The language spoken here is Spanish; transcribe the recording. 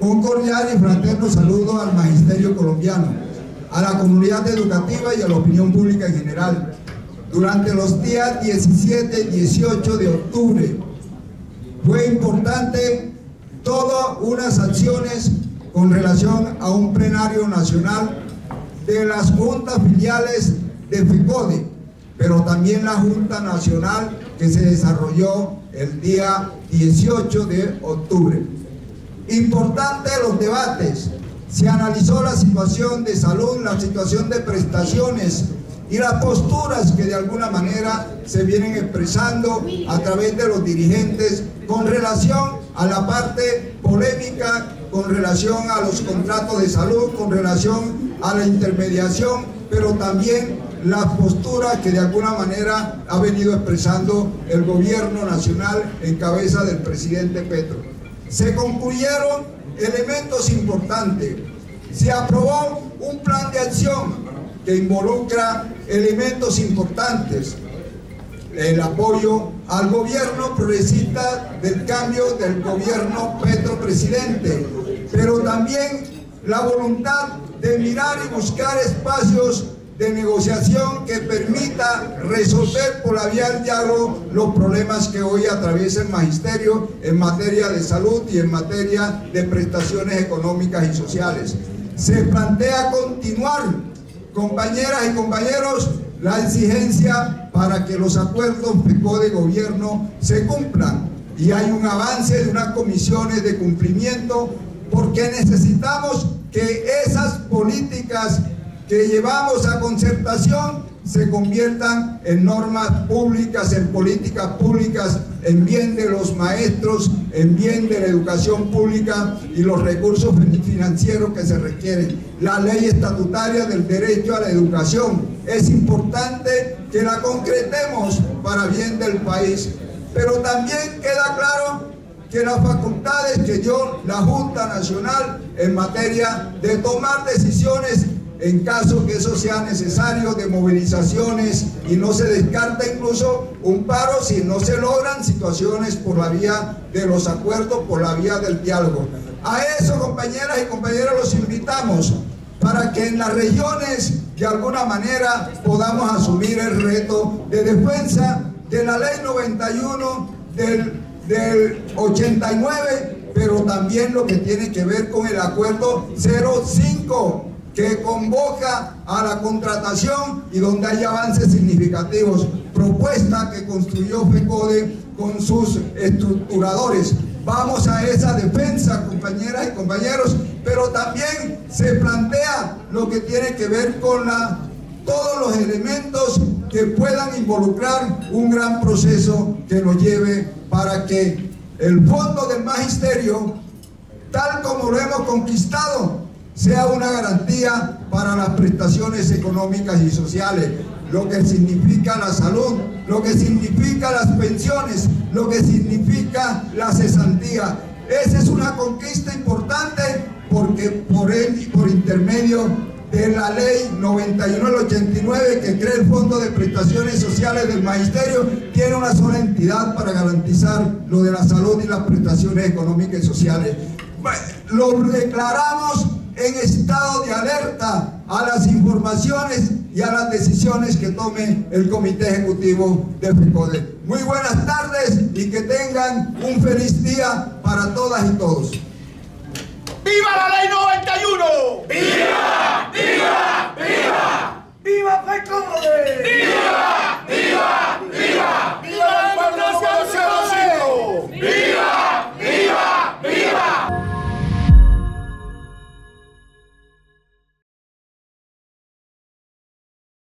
Un cordial y fraterno saludo al magisterio colombiano, a la comunidad educativa y a la opinión pública en general. Durante los días 17 y 18 de octubre fue importante todas unas acciones con relación a un plenario nacional de las juntas filiales de FECODE, pero también la Junta Nacional que se desarrolló el día 18 de octubre. Importante los debates, se analizó la situación de salud, la situación de prestaciones y las posturas que de alguna manera se vienen expresando a través de los dirigentes con relación a la parte polémica, con relación a los contratos de salud, con relación a la intermediación, pero también las posturas que de alguna manera ha venido expresando el gobierno nacional en cabeza del presidente Petro. Se concluyeron elementos importantes. Se aprobó un plan de acción que involucra elementos importantes. El apoyo al gobierno progresista del cambio del gobierno Petro presidente, pero también la voluntad de mirar y buscar espacios de negociación que permita resolver por la vía del diálogo los problemas que hoy atraviesa el magisterio en materia de salud y en materia de prestaciones económicas y sociales. Se plantea continuar, compañeras y compañeros, la exigencia para que los acuerdos de gobierno se cumplan y hay un avance de unas comisiones de cumplimiento porque necesitamos que esas políticas que llevamos a concertación se conviertan en normas públicas, en políticas públicas, en bien de los maestros, en bien de la educación pública y los recursos financieros que se requieren. La ley estatutaria del derecho a la educación es importante que la concretemos para bien del país. Pero también queda claro que las facultades que dio la Junta Nacional en materia de tomar decisiones en caso que eso sea necesario de movilizaciones y no se descarta incluso un paro si no se logran situaciones por la vía de los acuerdos, por la vía del diálogo. A eso, compañeras y compañeros, los invitamos para que en las regiones de alguna manera podamos asumir el reto de defensa de la ley 91 del, del 89, pero también lo que tiene que ver con el acuerdo 05 que convoca a la contratación y donde hay avances significativos. Propuesta que construyó FECODE con sus estructuradores. Vamos a esa defensa, compañeras y compañeros, pero también se plantea lo que tiene que ver con la, todos los elementos que puedan involucrar un gran proceso que nos lleve para que el fondo del magisterio, tal como lo hemos conquistado, sea una garantía para las prestaciones económicas y sociales, lo que significa la salud, lo que significa las pensiones, lo que significa la cesantía. Esa es una conquista importante porque por, él, por intermedio de la ley 91 89 que crea el Fondo de Prestaciones Sociales del Magisterio, tiene una sola entidad para garantizar lo de la salud y las prestaciones económicas y sociales. Lo declaramos en estado de alerta a las informaciones y a las decisiones que tome el Comité Ejecutivo de FECODE. Muy buenas tardes y que tengan un feliz día para todas y todos. ¡Viva la ley 91! ¡Viva!